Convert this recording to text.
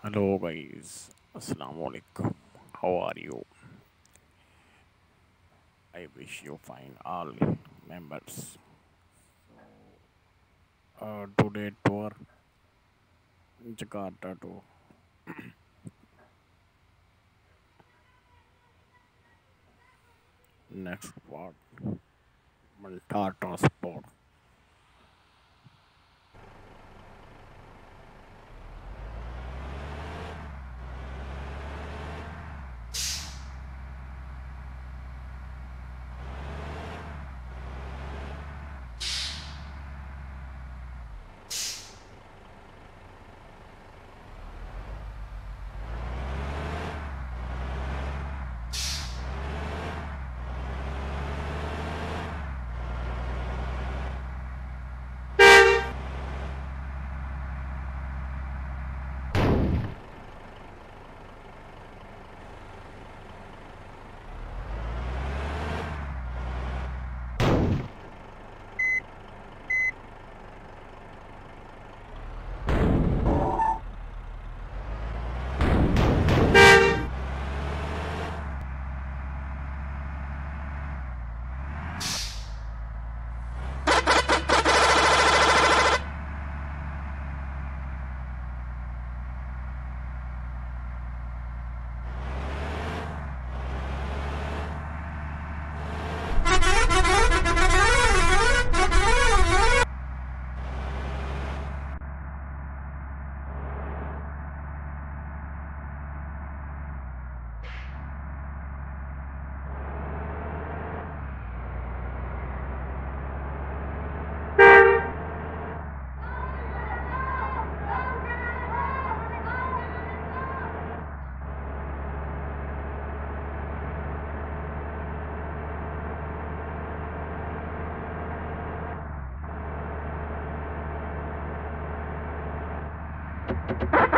Hello guys, Assalamu alaikum. How are you? I wish you fine all members. Uh, today tour Jakarta to next part Manthar Transport. Ha ha!